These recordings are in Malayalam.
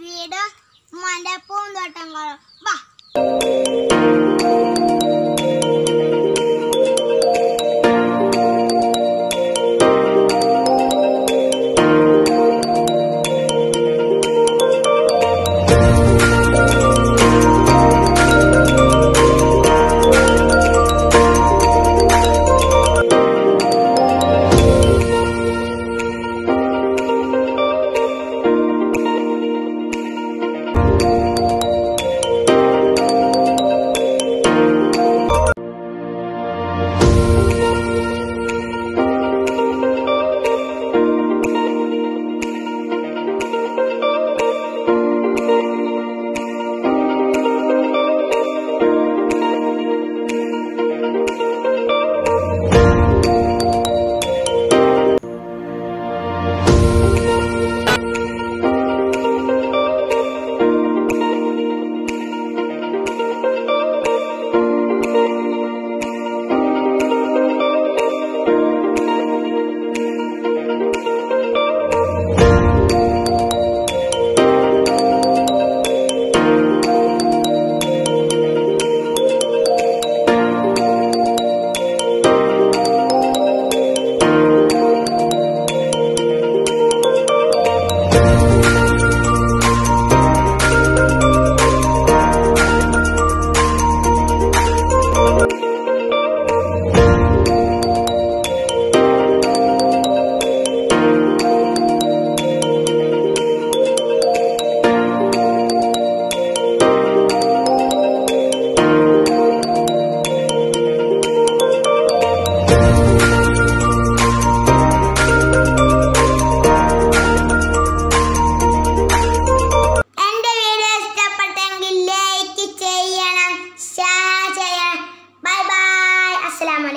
വീട് മലപ്പൂന്തോട്ടം വാ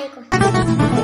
judaico.